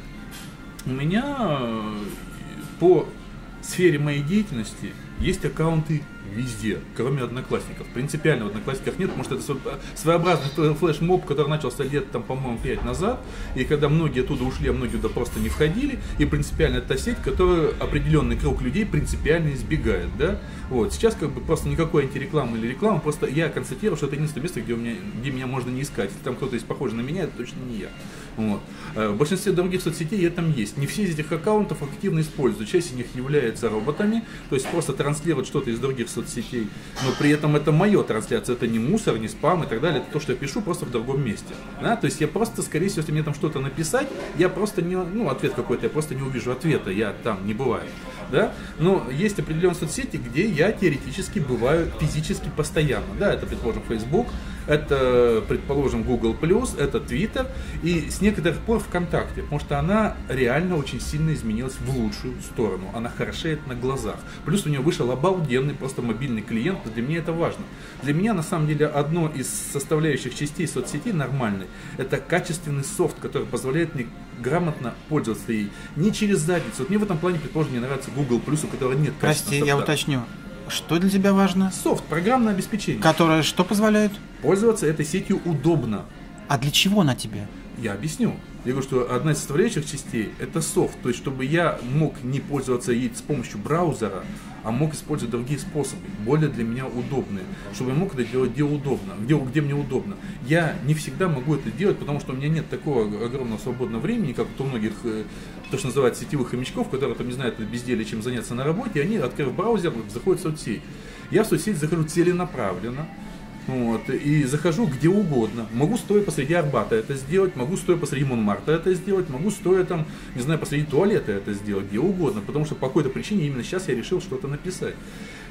У меня э, по сфере моей деятельности есть аккаунты везде, кроме одноклассников. Принципиально в одноклассниках нет, потому что это сво- своеобразный флешмоб, который начался лет, там, по-моему, 5 назад, и когда многие оттуда ушли, а многие туда просто не входили, и принципиально это сеть, которую определенный круг людей принципиально избегает, да. Вот, сейчас как бы просто никакой антирекламы или рекламы, просто я констатирую, что это единственное место, где, у меня, где меня можно не искать. Если там кто-то есть похожий на меня, это точно не я. Вот. Э, В большинстве других соцсетей я там есть. Не все из этих аккаунтов активно использую. Часть из них является роботами, то есть просто транслируют что-то из других соцсетей. Но при этом это мое трансляция, это не мусор, не спам и так далее. Это то, что я пишу просто в другом месте. Да? То есть я просто, скорее всего, если мне там что-то написать, я просто не, ну, ответ какой-то, я просто не увижу ответа, я там не бываю. Да? Но есть определенные соцсети, где я теоретически бываю физически постоянно. Да, это, предположим, Facebook, это, предположим, Google+, это Twitter и с некоторых пор ВКонтакте, потому что она реально очень сильно изменилась в лучшую сторону. Она хорошеет на глазах. Плюс у нее вышел обалденный просто мобильный клиент, для меня это важно. Для меня, на самом деле, одно из составляющих частей соцсетей нормальной, это качественный софт, который позволяет мне грамотно пользоваться ей. Не через задницу. Вот мне в этом плане, предположим, мне нравится Google+, у которого нет Прости, я уточню. Что для тебя важно? Софт, программное обеспечение. Которое что позволяет? Пользоваться этой сетью удобно. А для чего она тебе? Я объясню. Я говорю, что одна из составляющих частей это софт. То есть, чтобы я мог не пользоваться ей с помощью браузера, а мог использовать другие способы, более для меня удобные. Чтобы я мог это делать где удобно, где, где мне удобно. Я не всегда могу это делать, потому что у меня нет такого огромного свободного времени, как у многих, э, то, что называется сетевых хомячков, которые там не знают безделия, чем заняться на работе, и они, открыв браузер, заходят в соцсеть. Я в соцсеть захожу целенаправленно, вот, и захожу где угодно. Могу стоя посреди Арбата это сделать, могу стоя посреди Монмарта это сделать, могу стоя там, не знаю, посреди туалета это сделать, где угодно, потому что по какой-то причине именно сейчас я решил что-то написать.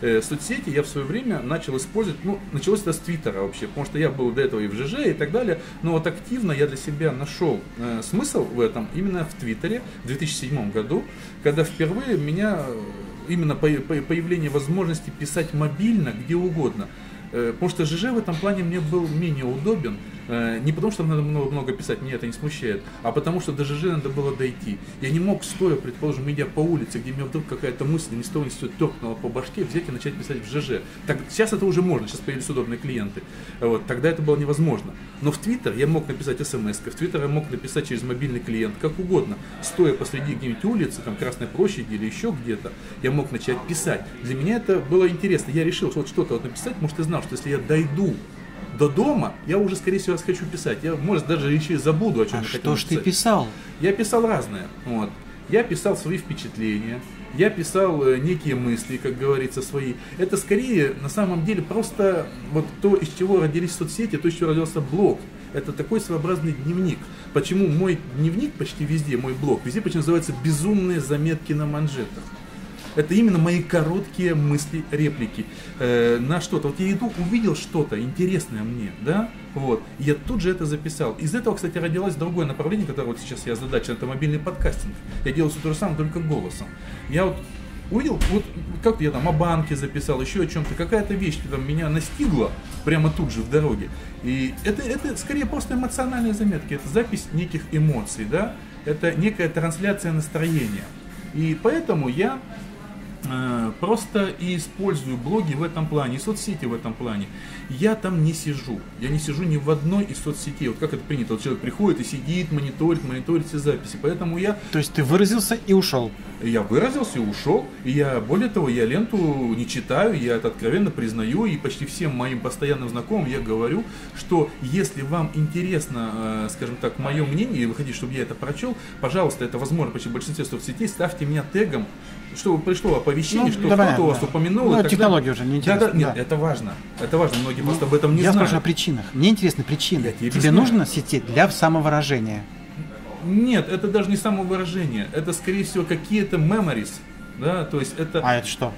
Э, соцсети я в свое время начал использовать, ну, началось это с Твиттера вообще, потому что я был до этого и в ЖЖ и так далее, но вот активно я для себя нашел э, смысл в этом именно в Твиттере в 2007 году, когда впервые меня э, именно по- по- появление возможности писать мобильно где угодно, Потому что ЖЖ в этом плане мне был менее удобен. Э, не потому, что надо много, много писать, меня это не смущает, а потому, что до ЖЖ надо было дойти. Я не мог, стоя, предположим, идя по улице, где мне вдруг какая-то мысль ни с того ни с сего торкнула по башке, взять и начать писать в ЖЖ. Так, сейчас это уже можно, сейчас появились удобные клиенты. Вот, тогда это было невозможно. Но в Твиттер я мог написать смс, в Твиттер я мог написать через мобильный клиент, как угодно. Стоя посреди где-нибудь улицы, там Красной площади или еще где-то, я мог начать писать. Для меня это было интересно. Я решил, вот что-то вот написать, может, я знал, что если я дойду до дома, я уже, скорее всего, хочу писать. Я, может, даже еще и забуду, о чем А я что ж ты писал? Я писал разное. Вот. Я писал свои впечатления, я писал э, некие мысли, как говорится, свои. Это скорее, на самом деле, просто вот то, из чего родились соцсети, то, из чего родился блог. Это такой своеобразный дневник. Почему мой дневник почти везде, мой блог, везде почему называется «Безумные заметки на манжетах». Это именно мои короткие мысли, реплики э, на что-то. Вот я иду, увидел что-то интересное мне, да, вот, и я тут же это записал. Из этого, кстати, родилось другое направление, которое вот сейчас я задача, это мобильный подкастинг. Я делаю все то же самое, только голосом. Я вот увидел, вот как я там о банке записал, еще о чем-то, какая-то вещь там меня настигла прямо тут же в дороге. И это, это скорее просто эмоциональные заметки, это запись неких эмоций, да, это некая трансляция настроения. И поэтому я просто и использую блоги в этом плане, и соцсети в этом плане. Я там не сижу. Я не сижу ни в одной из соцсетей. Вот как это принято. Вот человек приходит и сидит, мониторит, мониторит все записи. Поэтому я То есть ты выразился и ушел. я выразился и ушел. И я, более того, я ленту не читаю, я это откровенно признаю. И почти всем моим постоянным знакомым я говорю, что если вам интересно, э, скажем так, мое мнение, и вы хотите, чтобы я это прочел, пожалуйста, это возможно почти в большинстве соцсетей, ставьте меня тегом, чтобы пришло оповещение, Ну, что да, кто-то у вас да. упомянул. Ну, технология уже неинтересна, Да, да, нет, да. это важно. Это важно, многие просто об этом не Я знают. спрашиваю о причинах. Мне интересны причины. Я тебе Тебе нужно сети для самовыражения. Нет, это даже не самовыражение. Это, скорее всего, какие-то memories. Да, то есть это... А это что?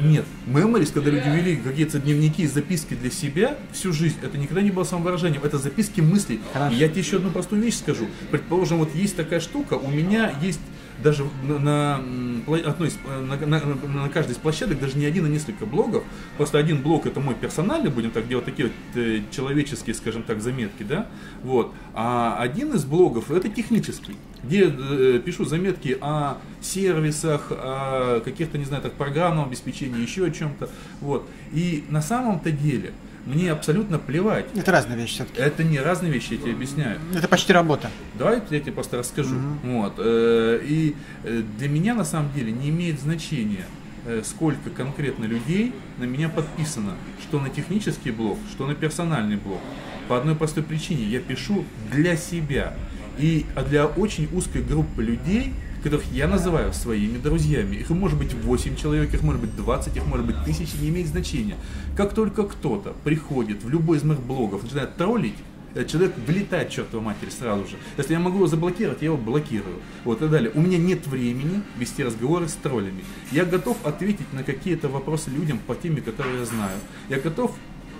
Нет, memories, когда люди вели какие-то дневники записки для себя всю жизнь, это никогда не было самовыражением, это записки мыслей. Хорошо. И я тебе еще одну простую вещь скажу. Предположим, вот есть такая штука, у меня есть даже на, на, одной э, на- на- на каждой из площадок даже не один, а несколько блогов. Просто один блог это мой персональный, будем так делать, такие вот э, человеческие, скажем так, заметки, да. Вот. А один из блогов это технический, где э, пишу заметки о сервисах, о каких-то, не знаю, так, программном обеспечении, еще о чем-то. Вот. И на самом-то деле мне абсолютно плевать. Это разные вещи все-таки. Это не разные вещи, я тебе объясняю. Это почти работа. Давай я тебе просто расскажу. Вот. э, И э, для меня на самом деле не имеет значения, э, сколько конкретно людей на меня подписано, что на технический блог, что на персональный блог. По одной простой причине я пишу для себя. И а для очень узкой группы людей, которых я называю своими друзьями. Их может быть 8 человек, их может быть 20, их может быть тысячи, не имеет значения. Как только кто-то приходит в любой из моих блогов, начинает троллить, этот человек влетает, чертова матери, сразу же. Если я могу его заблокировать, я его блокирую. Вот и далее. У меня нет времени вести разговоры с троллями. Я готов ответить на какие-то вопросы людям по теме, которые я знаю. Я готов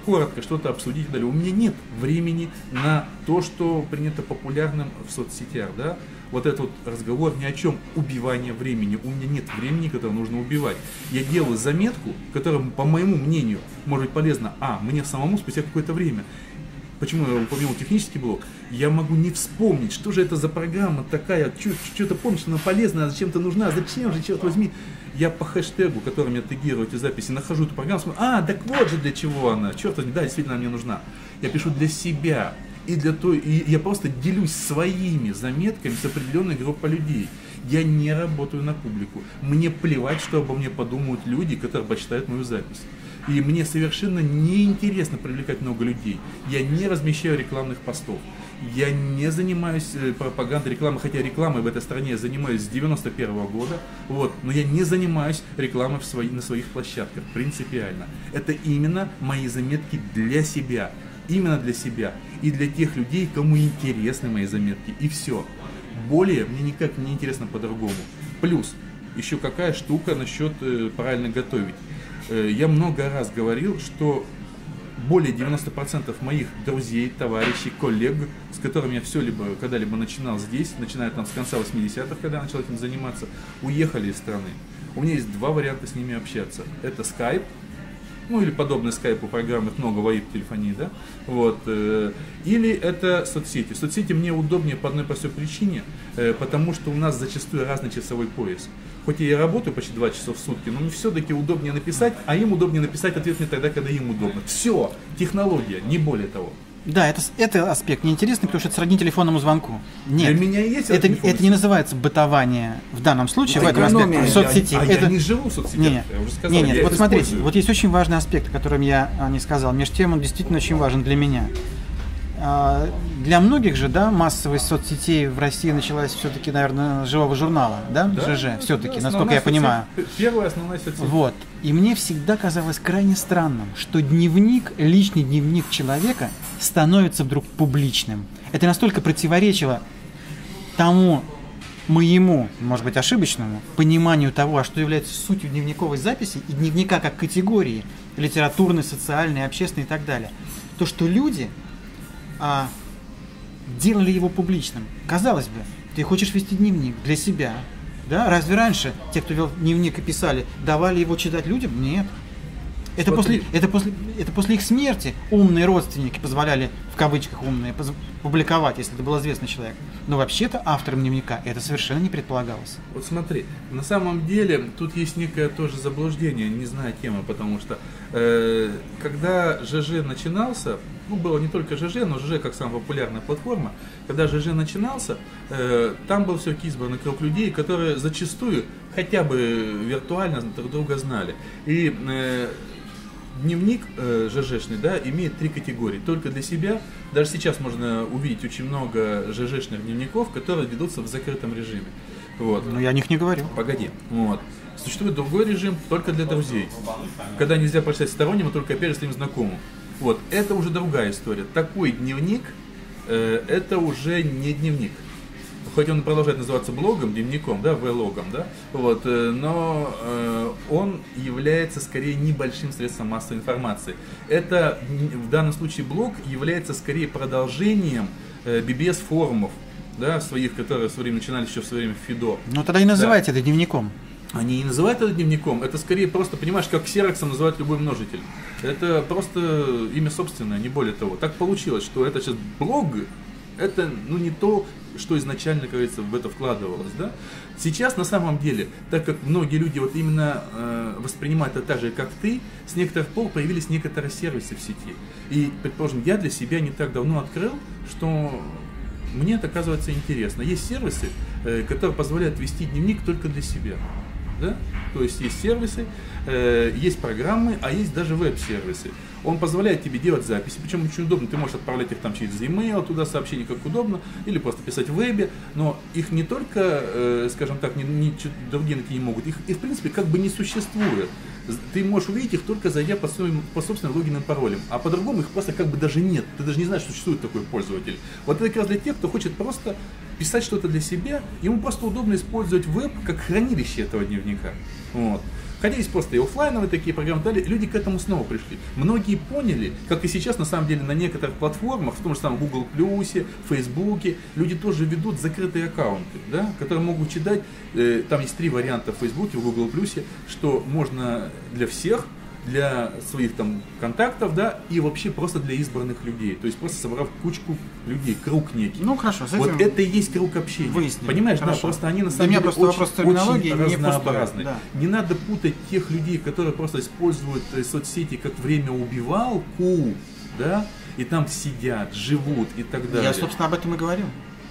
коротко что-то обсудить и далее. У меня нет времени на то, что принято популярным в соцсетях, да. Вот этот вот разговор ни о чем, убивание времени. У меня нет времени, которое нужно убивать. Я делаю заметку, которая, по моему мнению, может быть полезна, а, мне самому спустя какое-то время. Почему я упомянул технический блок? Я могу не вспомнить, что же это за программа такая, что-то помнишь, она полезна, а зачем-то нужна, а зачем же, черт возьми. Я по хэштегу, которым я тегирую эти записи, нахожу эту программу, смотрю, а, так вот же для чего она, черт возьми, да, действительно она мне нужна. Я пишу для себя, и для той, и я просто делюсь своими заметками с определенной группой людей. Я не работаю на публику. Мне плевать, что обо мне подумают люди, которые почитают мою запись. И мне совершенно неинтересно привлекать много людей. Я не размещаю рекламных постов. Я не занимаюсь э, пропагандой рекламы, хотя рекламой в этой стране я занимаюсь с 91 года, вот, но я не занимаюсь рекламой в свои, на своих площадках, принципиально. Это именно мои заметки для себя, именно для себя и для тех людей, кому интересны мои заметки, и все. Более мне никак не интересно по-другому. Плюс, еще какая штука насчет э, правильно готовить. Э, я много раз говорил, что более 90% моих друзей, товарищей, коллег, с которыми я все либо когда-либо начинал здесь, начиная там с конца 80-х, когда я начал этим заниматься, уехали из страны. У меня есть два варианта с ними общаться. Это Skype ну или подобные скайпу программы, много воит телефонии, да, вот, э, или это соцсети. Соцсети мне удобнее по одной простой причине, э, потому что у нас зачастую разный часовой пояс. Хоть я и работаю почти 2 часа в сутки, но мне все-таки удобнее написать, а им удобнее написать ответ мне тогда, когда им удобно. Все, технология, не более того. Да, это, это аспект неинтересный, потому что это сродни телефонному звонку. Нет, Для меня есть это, это не называется бытование в данном случае, в этом аспекте, в соцсети. А это... я не живу в соцсетях, Не, не, я уже сказал. не, я нет, вот смотрите, вот есть очень важный аспект, о котором я а, не сказал. Между тем он действительно очень важен для меня. А, Для многих же, да, массовость соцсетей в России началась все-таки, наверное, живого журнала, да, Да, ЖЖ, все-таки, да, насколько я понимаю. соцсеть, Первая основная соцсеть. Вот. И мне всегда казалось крайне странным, что дневник, личный дневник человека становится вдруг публичным. Это настолько противоречило тому моему, может быть, ошибочному пониманию того, а что является сутью дневниковой записи и дневника как категории литературной, социальной, общественной и так далее. То, что люди а, делали его публичным. Казалось бы, ты хочешь вести дневник для себя, да? Разве раньше те, кто вел дневник и писали, давали его читать людям? Нет. Это Смотри. после, это, после, это после их смерти умные родственники позволяли, в кавычках умные, публиковать, если это был известный человек. Но вообще-то автором дневника это совершенно не предполагалось. Вот смотри, на самом деле тут есть некое тоже заблуждение, не знаю темы, потому что э, когда ЖЖ начинался, ну было не только ЖЖ, но ЖЖ как самая популярная платформа, когда ЖЖ начинался, э, там был все-таки избранный круг людей, которые зачастую хотя бы виртуально друг друга знали. И э, дневник э, ЖЖшный, да, имеет три категории. Только для себя. Даже сейчас можно увидеть очень много ЖЖшных дневников, которые ведутся в закрытом режиме. Вот. Но я о них не говорю. Погоди. Вот. Существует другой режим только для друзей. Когда нельзя прочитать сторонним, а только опять же своим знакомым. Вот. Это уже другая история. Такой дневник, э, это уже не дневник. Хоть он продолжает называться блогом, дневником, да, влогом, да, вот, э, но э, он является скорее небольшим средством массовой информации. Это в данном случае блог является скорее продолжением э, BBS-форумов, да, своих, которые в свое время начинались еще в свое время в ФИДО. Ну тогда и называйте это дневником. Они не называют это дневником, это скорее просто, понимаешь, как ксероксом называют любой множитель. Это просто имя собственное, не более того. Так получилось, что это сейчас блог, это ну не то, что изначально, как говорится, в это вкладывалось, да. Сейчас на самом деле, так как многие люди вот именно э, воспринимают это так же, как ты, с некоторых пор появились некоторые сервисы в сети. И, предположим, я для себя не так давно открыл, что мне это оказывается интересно. Есть сервисы, э, которые позволяют вести дневник только для себя. Да? То есть есть сервисы, э, есть программы, а есть даже веб-сервисы. Он позволяет тебе делать записи, причем очень удобно. Ты можешь отправлять их там через e-mail, туда сообщения как удобно, или просто писать в вебе. Но их не только, э, скажем так, не, не- другие найти не могут, их, их в принципе как бы не существует. Ты можешь увидеть их только зайдя по, своим, по собственным логинам и паролям. А по-другому их просто как бы даже нет. Ты даже не знаешь, что существует такой пользователь. Вот это как раз для тех, кто хочет просто писать что-то для себя, ему просто удобно использовать веб как хранилище этого дневника. Вот. Хотя есть просто и оффлайновые такие программы, далее люди к этому снова пришли. Многие поняли, как и сейчас на самом деле на некоторых платформах, в том же самом Google Плюсе, Фейсбуке, люди тоже ведут закрытые аккаунты, да, которые могут читать, э, там есть три варианта в Фейсбуке, в Google Плюсе, что можно для всех, для своих там контактов, да, и вообще просто для избранных людей. То есть просто собрав кучку людей, круг некий. Ну хорошо, с этим Вот это и есть круг общения. выяснили. Понимаешь, да, Хорошо. просто они на самом деле просто очень, очень не пустой, разнообразны. да. Не надо путать тех людей, которые просто используют э, соцсети как время убивалку, да, и там сидят, живут и так далее. Я, собственно, об этом и говорю.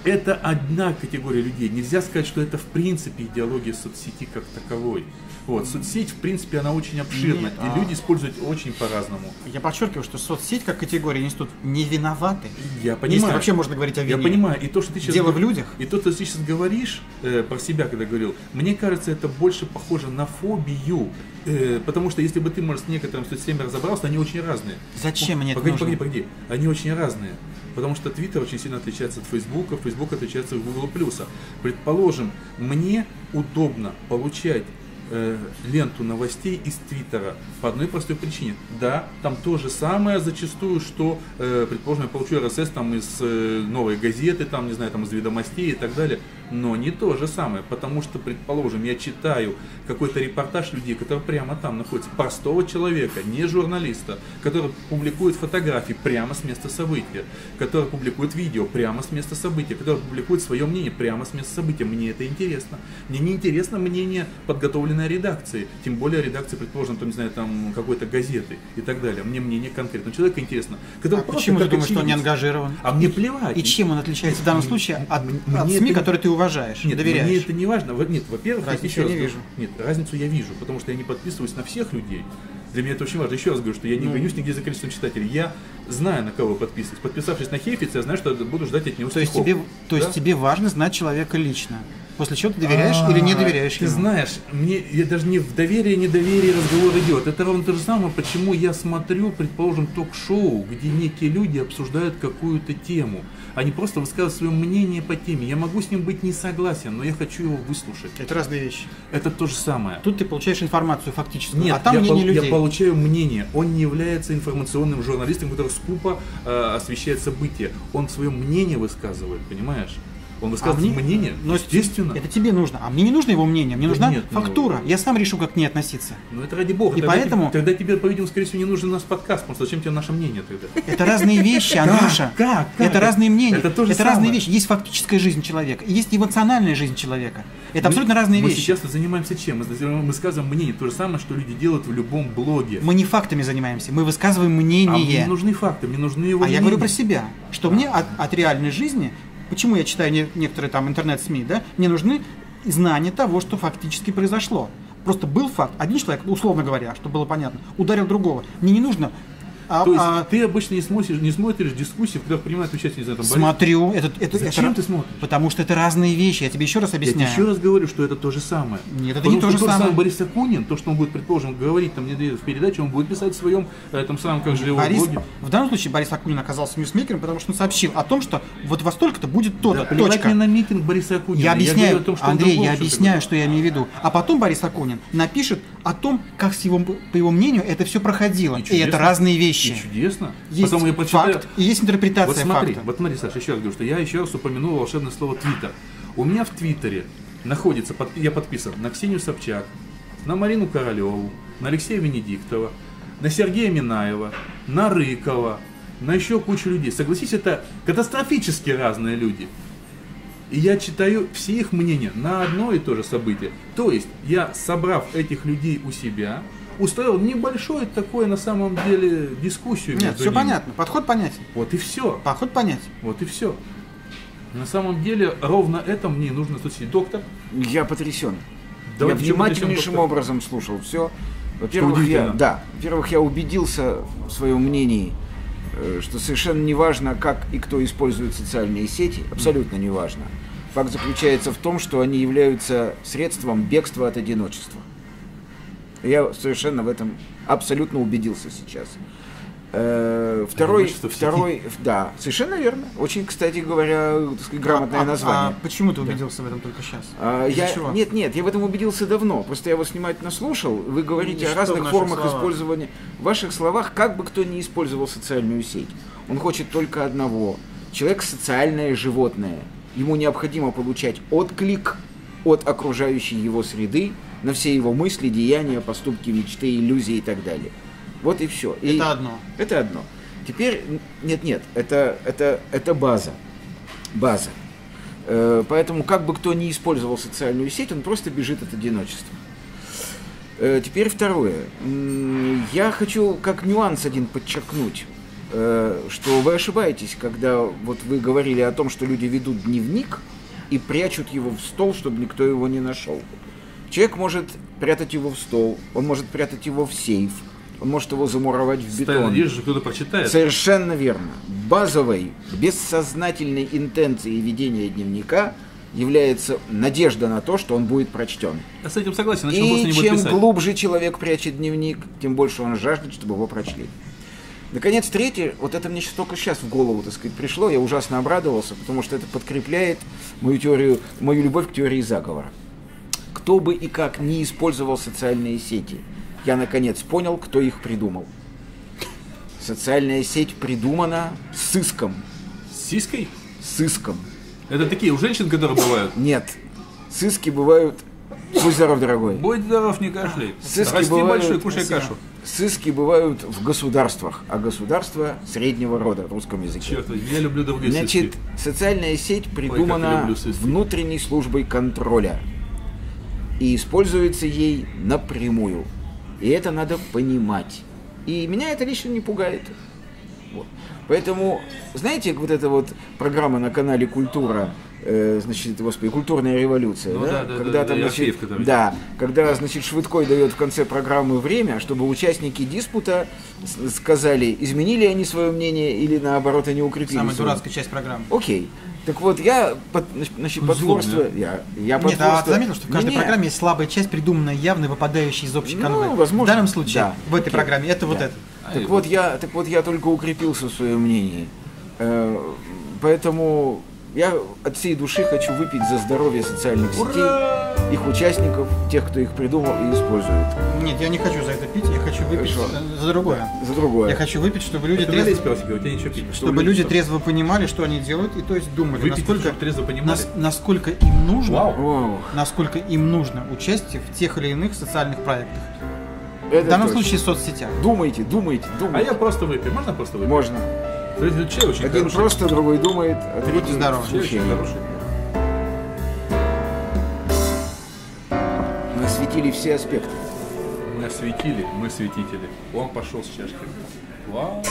Это одна категория людей. Нельзя сказать, что это в принципе идеология соцсети как таковой. Вот, соцсеть, в принципе, она очень обширна, Нет, и а- люди используют очень по-разному. Я подчеркиваю, что соцсеть как категория институт не виноваты. Я Если понимаю. вообще можно говорить о вине. Я понимаю, и то, что ты сейчас Дело в людях. И то, что ты сейчас говоришь э, про себя, когда говорил, мне кажется, это больше похоже на фобию. Э, потому что если бы ты, может, с некоторым соцсетями разобрался, они очень разные. Зачем мне это погоди, погоди, погоди. Они очень разные. Потому что Твиттер очень сильно отличается от Фейсбука, Фейсбук отличается от Google Плюса. Предположим, мне удобно получать э, ленту новостей из Твиттера по одной простой причине. Да, там то же самое зачастую, что, э, предположим, я получу RSS там из э, новой газеты, там, не знаю, там из ведомостей и так далее. Но не то же самое, потому что, предположим, я читаю какой-то репортаж людей, которые прямо там находятся, простого человека, не журналиста, который публикует фотографии прямо с места события, который публикует видео прямо с места события, который публикует свое мнение прямо с места события. Мне это интересно. Мне не интересно мнение подготовленной редакции, тем более редакции, предположим, там, не знаю, там какой-то газеты и так далее. Мне мнение конкретного человека интересно. Который А почему ты думаешь, что он не ангажирован? А мне плевать. И чем он отличается в данном случае от, от СМИ, которые ты уважаешь, Нет, доверяешь? мне это не важно. Нет, во-первых, я Разницу еще я раз не говорю- вижу. Нет, разницу я вижу, потому что я не подписываюсь на всех людей. Для меня это очень важно. Еще раз говорю, что я не Ну. гонюсь нигде за количеством читателей. Я знаю, на кого подписываюсь. Подписавшись на Хейфица, я знаю, что буду ждать от него То есть, стихов. тебе, то есть Да? тебе важно знать человека лично. После чего ты доверяешь или не А, доверяешь Ты ему? знаешь, мне я даже не в доверии, недоверии разговор идет. Это ровно то же самое, почему я смотрю, предположим, ток-шоу, где некие люди обсуждают какую-то тему. Они просто высказывают свое мнение по теме. Я могу с ним быть не согласен, но я хочу его выслушать. Это разные вещи. Это то же самое. Тут ты получаешь информацию фактическую, Нет, а там я, мнение пол- людей. я получаю мнение. Он не является информационным журналистом, который скупо э, освещает события. Он свое мнение высказывает, понимаешь? Он А высказывает мне- мнение, но естественно. Это тебе нужно. А мне не нужно его мнение, мне Да нужна нет, ну- фактура. Я сам решу, как к ней относиться. Ну это ради бога. И Тогда поэтому- тебе- тогда тебе, по-видимому, скорее всего, не нужен наш подкаст, потому что зачем тебе наше мнение тогда? Это разные вещи, Андрюша. Как? Это разные мнения. Это то же разные вещи. Есть фактическая жизнь человека, есть эмоциональная жизнь человека. Это абсолютно разные мы вещи. сейчас занимаемся чем? Мы занимаем- мы сказываем мнение. То же самое, что люди делают в любом блоге. Мы не фактами занимаемся, мы высказываем А мне не мнение. нужны факты, мне нужны его А я мнение. говорю про себя, что мне от реальной жизни, почему я читаю не- некоторые там интернет-СМИ, да, мне нужны знания того, что фактически произошло. Просто был факт, один человек, условно говоря, чтобы было понятно, ударил другого. Мне не нужно... а- То есть а, ты обычно не смотришь, не смотришь дискуссии, которых принимают участие, там, Борис- смотрю, это, это, Зачем это- ты смотришь? Потому что это разные вещи, я тебе еще раз Я объясняю. тебе еще раз говорю, что это то же самое. Нет, это Потому не то же самое. Борис Акунин, то, что он будет, предположим, говорить там в передаче, он будет писать в своем этом самом, как же его Борис, блоге. в данном случае Борис Акунин оказался ньюсмейкером, потому что он сообщил о том, что вот во столько-то будет то-то, Да, точка. на митинг Бориса Акунина. Я объясняю, о том, что Андрей, я объясняю, что я имею в виду. А потом Борис Акунин напишет о том, как с его, по его мнению это все проходило. И, чудесно. это разные вещи. И чудесно. Есть Потом я прочитаю. факт и есть интерпретация Вот смотри, факта. вот смотри, Саша, еще раз говорю, что я еще раз упомянул волшебное слово Твиттер. У меня в Твиттере находится, под- я подписан на Ксению Собчак, на Марину Королеву, на Алексея Венедиктова, на Сергея Минаева, на Рыкова, на еще кучу людей. Согласись, это катастрофически разные люди. И я читаю все их мнения на одно и то же событие. То есть я, собрав этих людей у себя, устроил небольшое такое на самом деле дискуссию Нет, все ними. понятно. Подход понятен. Вот и все. Подход понятен. Вот и все. На самом деле, ровно это мне нужно слушать. Доктор, Я потрясен. Давай, я внимательнейшим потрясен, образом слушал все. Во-первых, я, да, во-первых, я убедился в своем мнении, что совершенно не важно, как и кто использует социальные сети, абсолютно не важно. Факт заключается в том, что они являются средством бегства от одиночества. Я совершенно в этом абсолютно убедился сейчас. Э, Второй, второй, да, совершенно верно. Очень, кстати говоря, сказать, грамотное А- а- название. А почему ты убедился в этом только сейчас? А, я, чего? нет, нет, я в этом убедился давно. Просто я вас внимательно слушал. Вы говорите И о разных формах словах? использования. В ваших словах, как бы кто ни использовал социальную сеть, он хочет только одного. Человек социальное животное. Ему необходимо получать отклик от окружающей его среды на все его мысли, деяния, поступки, мечты, иллюзии и так далее. Вот и все. И Это одно. Это одно. Теперь, нет, нет, это, это, это база. База. Э, Поэтому, как бы кто ни использовал социальную сеть, он просто бежит от одиночества. Э, Теперь второе. Я хочу как нюанс один подчеркнуть, э, что вы ошибаетесь, когда вот вы говорили о том, что люди ведут дневник и прячут его в стол, чтобы никто его не нашел. Человек может прятать его в стол, он может прятать его в сейф, он может его замуровать в бетон. надежду, что кто-то прочитает. Совершенно верно. Базовой, бессознательной интенцией ведения дневника является надежда на то, что он будет прочтен. Я с этим согласен, иначе он просто И не будет чем писать. глубже человек прячет дневник, тем больше он жаждет, чтобы его прочли. Наконец, третье, вот это мне только сейчас в голову, так сказать, пришло, я ужасно обрадовался, потому что это подкрепляет мою теорию, мою любовь к теории заговора. Кто бы и как не использовал социальные сети, я наконец понял, кто их придумал. Социальная сеть придумана. С сиськой? Сыском. Это такие у женщин, которые бывают. Нет. Сыски бывают... Будь здоров, дорогой. Будь здоров, не кашляй. Сыски Расти бывают- большой, кушай Спасибо. кашу. Сыски бывают в государствах, а государства среднего рода в русском языке. Черт, я люблю другие Значит, сыски. социальная сеть придумана сыски. внутренней службой контроля и используется ей напрямую. И это надо понимать. И меня это лично не пугает. Вот. Поэтому, знаете, вот эта вот программа на канале Культура, э, значит, господи, культурная революция, Ну да? да, да, когда да, там, да, значит, который- да, когда, значит, Швыдкой дает в конце программы время, чтобы участники диспута сказали, изменили они свое мнение или наоборот они укрепили Самая свое. дурацкая часть программы. Окей. Так вот, я, под, значит, потворство... злобный, Я, я Нет, а ты потворство- заметил, что в каждой Не-не. программе есть слабая часть, придуманная явно, выпадающая из общей Ну, возможно, В данном случае, да. в этой Окей. программе, это вот Да. это. Так вот, я, так вот, я только укрепился в своем мнении. Э, Поэтому я от всей души хочу выпить за здоровье социальных сетей, их участников, тех, кто их придумал и использует. Нет, я не хочу за это пить, я хочу выпить Хорошо. за другое. За другое. Я хочу выпить, чтобы люди, налей трезво, сперва себе, у тебя ничего пить. чтобы люди трезво понимали, что они делают, и то есть думали, Выпить, насколько, чтобы трезво понимали. нас- насколько им нужно, Вау. Насколько им нужно участие в тех или иных социальных проектах. Это В данном точно. случае в соцсетях. Думайте, думайте, А думайте. я просто выпью. Можно просто выпить? Можно. Чай очень Один хороший. просто, другой думает, а третий здоровы. Чай очень хороший. Мы осветили все аспекты. Мы осветили, мы светители. Он пошел с чашкой. Вау.